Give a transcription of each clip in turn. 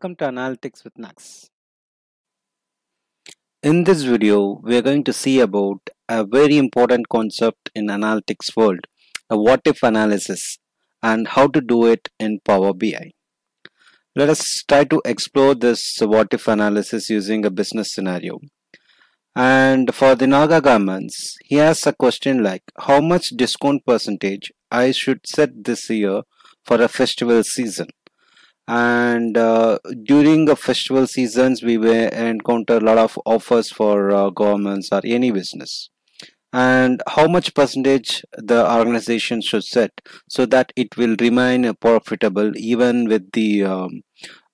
Welcome to Analytics with Nags. In this video, we are going to see about a very important concept in analytics world, a what if analysis and how to do it in Power BI. Let us try to explore this what if analysis using a business scenario. And for the Naga garments, he asks a question like how much discount percentage I should set this year for a festival season and uh, during the festival seasons we will encounter a lot of offers for uh, governments or any business. And how much percentage the organization should set so that it will remain profitable even with the um,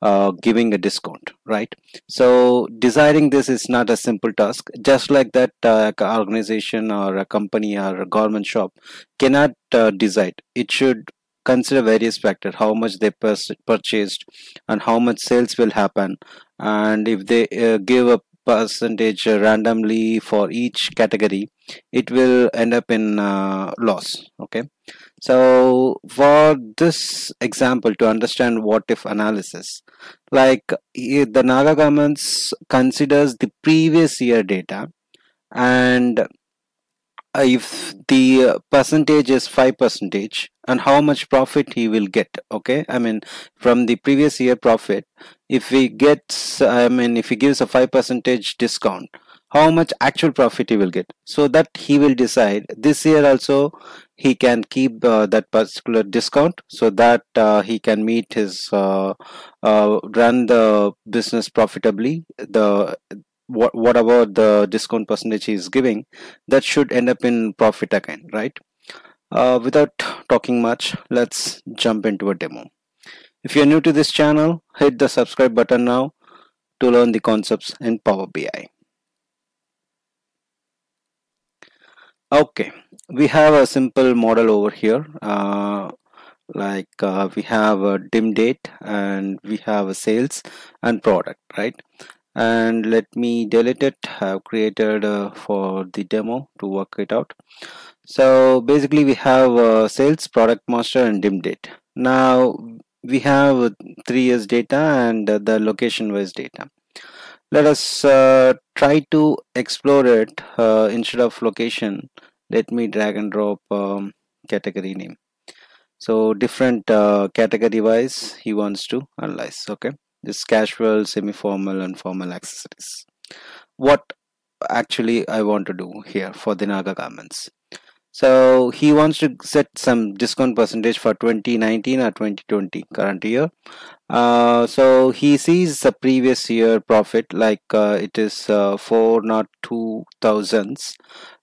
uh, giving a discount right? So deciding this is not a simple task. Just like that uh, organization or a company or a government shop cannot uh, decide. It should consider various factors how much they purchased and how much sales will happen. And if they uh, give a percentage randomly for each category it will end up in uh, loss okay? So for this example to understand what if analysis like the naga garments considers the previous year data and if the percentage is 5 percentage and how much profit he will get okay? I mean from the previous year profit if he gets i mean if he gives a 5 percentage discount how much actual profit he will get? So that he will decide. This year also he can keep uh, that particular discount so that uh, he can meet his uh, uh run the business profitably the what whatever the discount percentage he is giving that should end up in profit again right? Uh, without talking much let's jump into a demo. If you're new to this channel hit the subscribe button now to learn the concepts in Power BI okay we have a simple model over here. Uh, like uh, we have a dim date and we have a sales and product right and let me delete it. I've created uh, for the demo to work it out. So basically we have uh, sales product master and dim date. Now we have three years data and uh, the location wise data. Let us uh, try to explore it uh, instead of location. Let me drag and drop um, category name. So different uh, category wise he wants to analyze okay this casual semi-formal and formal accessories. What actually I want to do here for the Naga garments. So he wants to set some discount percentage for 2019 or 2020 current year. Uh, so he sees the previous year profit like uh, it is uh, 4 not two thousands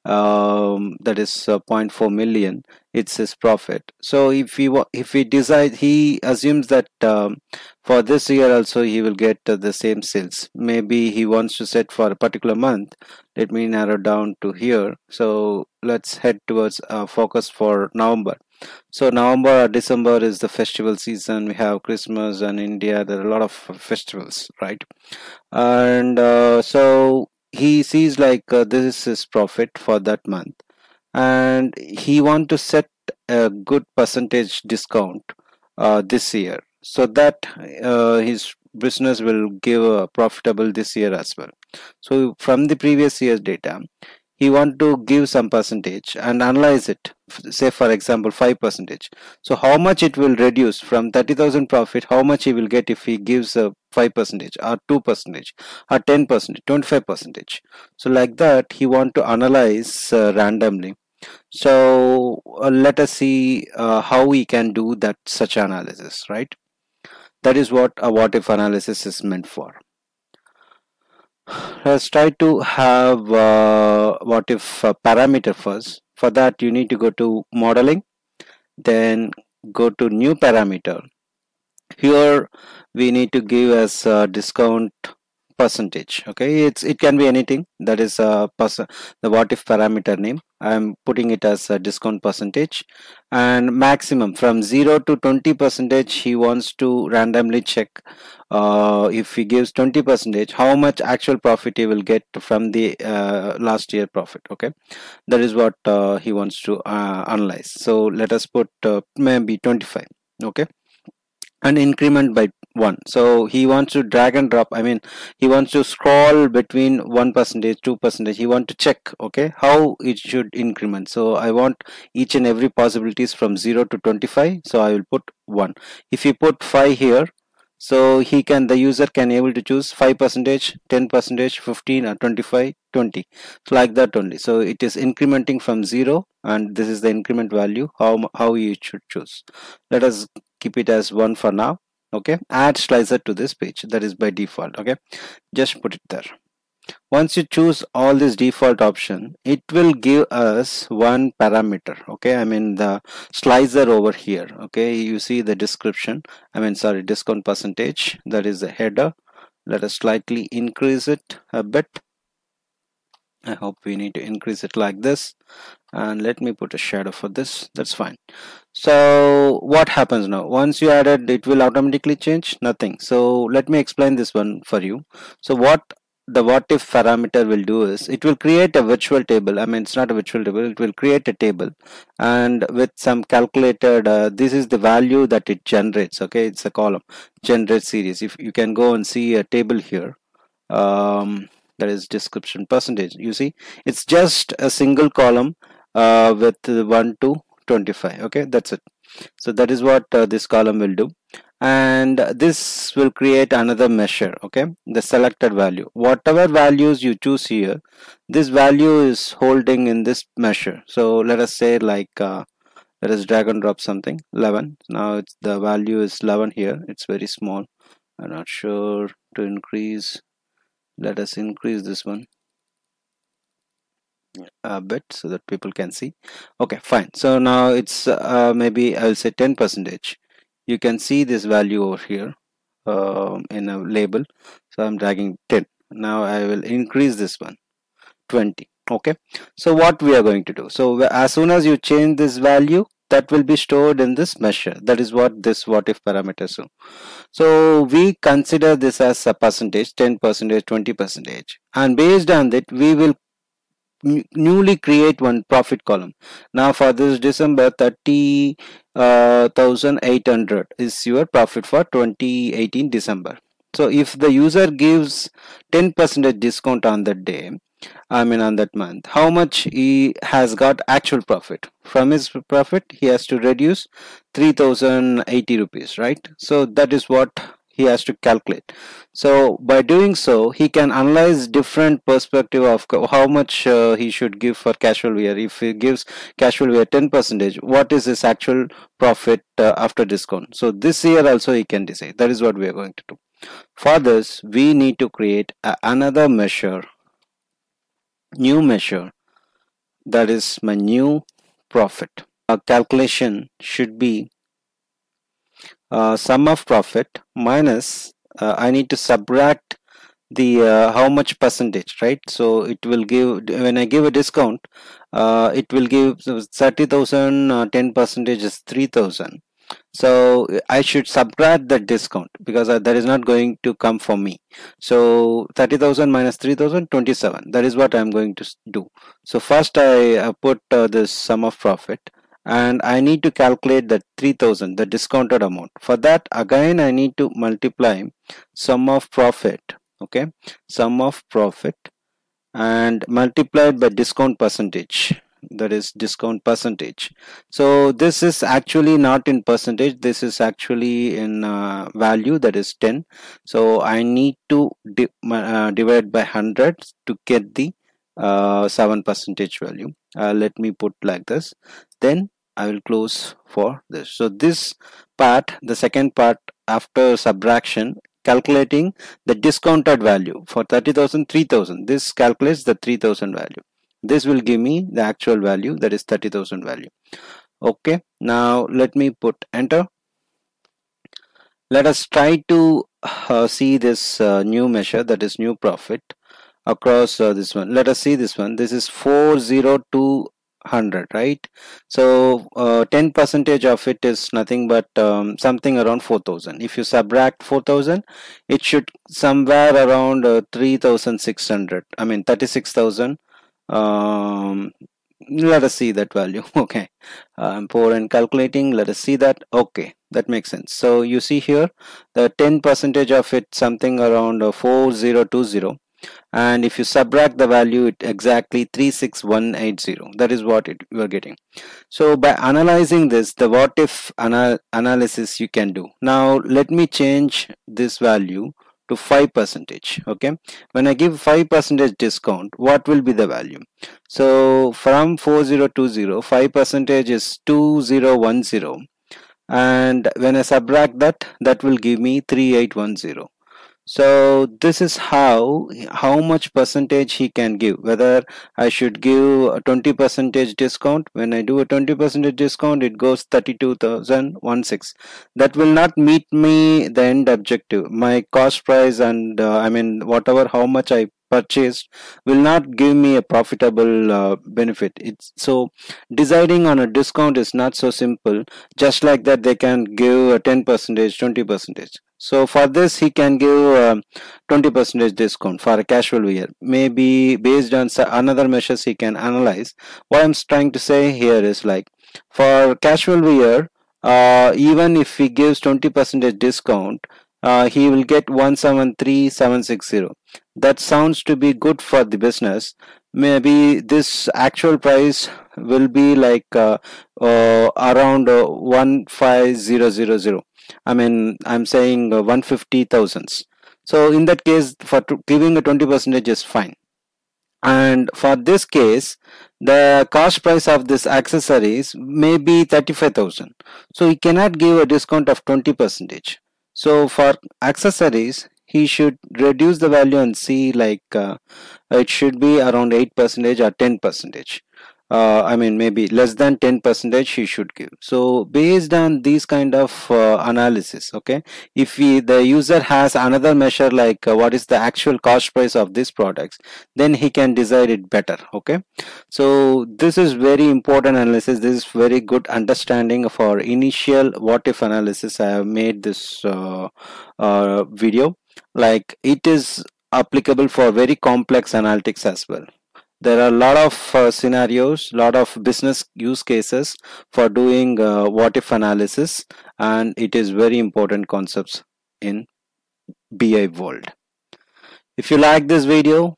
um, that is uh, 0.4 million it's his profit. So if he if he decide he assumes that um, for this year also he will get uh, the same sales. Maybe he wants to set for a particular month let me narrow down to here. So let's head towards uh, focus for November. So November or December is the festival season. We have Christmas and India there are a lot of festivals right? And uh, so he sees like uh, this is his profit for that month. And he want to set a good percentage discount uh, this year. So that uh, his business will give a profitable this year as well. So from the previous year's data he want to give some percentage and analyze it. Say for example 5 percentage. So how much it will reduce from 30,000 profit how much he will get if he gives a 5 percentage or 2 percentage or 10 percentage 25 percentage. So like that he want to analyze uh, randomly. So uh, let us see uh, how we can do that such analysis right? That is what a what if analysis is meant for let's try to have uh, what if parameter first? For that you need to go to modeling then go to new parameter. Here we need to give as a discount percentage okay? It's it can be anything. That is a person the what if parameter name. I'm putting it as a discount percentage. And maximum from 0 to 20 percentage he wants to randomly check uh, if he gives 20 percentage how much actual profit he will get from the uh, last year profit okay? That is what uh, he wants to uh, analyze. So let us put uh, maybe 25 okay? And increment by 1 so he wants to drag and drop i mean he wants to scroll between 1 percentage 2 percentage. He want to check okay how it should increment. So i want each and every possibilities from 0 to 25 so i will put 1 if you put 5 here so he can the user can able to choose 5 percentage 10 percentage 15 or 25 20 so like that only. So it is incrementing from 0 and this is the increment value how how you should choose. Let us keep it as 1 for now okay add slicer to this page. That is by default okay? Just put it there. Once you choose all this default option it will give us one parameter okay? I mean the slicer over here okay? You see the description. I mean sorry discount percentage. That is the header. Let us slightly increase it a bit I hope we need to increase it like this and let me put a shadow for this. That's fine. So what happens now? Once you added it will automatically change? Nothing. So let me explain this one for you. So what the what if parameter will do is it will create a virtual table. I mean it's not a virtual table. It will create a table. And with some calculated uh, this is the value that it generates okay? It's a column. Generate series. If you can go and see a table here um, that is description percentage. You see it's just a single column uh, with 1 to 25 okay that's it. So that is what uh, this column will do. And this will create another measure. Okay the selected value. Whatever values you choose here this value is holding in this measure. So let us say like uh, let us drag and drop something. 11 now it's the value is 11 here. It's very small. I'm not sure to increase let us increase this one a bit so that people can see. Okay fine. So now it's uh, maybe I'll say 10 percentage. You can see this value over here um, in a label. So I'm dragging 10 now I will increase this one 20 okay? So what we are going to do? So as soon as you change this value that will be stored in this measure. That is what this what if parameter so so we consider this as a percentage 10 percentage 20 percentage. And based on that we will newly create one profit column. Now for this december 30800 uh, is your profit for 2018 december. So if the user gives 10 percent discount on that day i mean on that month. How much he has got actual profit? From his profit he has to reduce 3080 rupees right? So that is what he has to calculate. So by doing so he can analyze different perspective of how much uh, he should give for casual wear. If he gives casual wear 10 percentage what is his actual profit uh, after discount? So this year also he can decide. That is what we are going to do. For this we need to create another measure new measure that is my new profit. A calculation should be uh, sum of profit minus uh, I need to subtract the uh, how much percentage right? So it will give when I give a discount uh, it will give 30,000 uh, 10 percentage is 3,000 so I should subtract the discount because uh, that is not going to come for me. So 30,000 minus 3,000 27 that is what I'm going to do. So first I put this sum of profit and I need to calculate the 3000 the discounted amount. For that again I need to multiply sum of profit okay? Sum of profit and multiplied by discount percentage that is discount percentage. So this is actually not in percentage this is actually in uh, value that is 10 so I need to di uh, divide by 100 to get the uh, 7 percentage value. Uh, let me put like this. Then I will close for this. So this part the second part after subtraction calculating the discounted value for 30,000 3000 this calculates the 3000 value this will give me the actual value that is 30,000 value. Okay now let me put enter. Let us try to uh, see this uh, new measure that is new profit across uh, this one. Let us see this one. This is 40200 right? So uh, 10 percentage of it is nothing but um, something around 4000 if you subtract 4000 it should somewhere around uh, 3600 i mean 36000 um, let us see that value. Okay. I'm poor in calculating let us see that. Okay. That makes sense. So you see here the 10 percentage of it something around uh, 4020 and if you subtract the value it exactly 36180 that is what it, you are getting. So by analyzing this the what if ana analysis you can do. Now let me change this value to 5 percentage okay? When I give 5 percentage discount what will be the value? So from 4020 5 percentage is 2010 and when I subtract that that will give me 3810 so this is how how much percentage he can give. Whether I should give a 20 percentage discount when I do a 20 percentage discount it goes 32,016 that will not meet me the end objective. My cost price and uh, I mean whatever how much I purchased will not give me a profitable uh, benefit. It's so deciding on a discount is not so simple. Just like that they can give a 10 percentage 20 percentage. So for this he can give um, 20 percentage discount for a casual wear. Maybe based on another measures he can analyze. What i'm trying to say here is like for casual wear uh, even if he gives 20 percentage discount uh, he will get 173760 that sounds to be good for the business maybe this actual price will be like uh, uh, around uh, 15000 I mean, I'm saying uh, 150 thousands. So in that case, for giving a 20 percentage is fine. And for this case, the cost price of this accessories may be 35,000. So he cannot give a discount of 20 percentage. So for accessories, he should reduce the value and see like uh, it should be around 8 percentage or 10 percentage. Uh, I mean maybe less than 10 percentage he should give. So based on these kind of uh, analysis okay if we the user has another measure like uh, what is the actual cost price of these products then he can decide it better okay? So this is very important analysis. This is very good understanding for initial what if analysis I have made this uh, uh, video like it is applicable for very complex analytics as well. There are a lot of uh, scenarios lot of business use cases for doing uh, what if analysis and it is very important concepts in BI world. If you like this video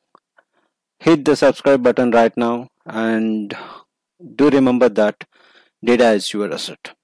hit the subscribe button right now and do remember that data is your asset